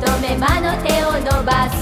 求め魔の手を伸ばす。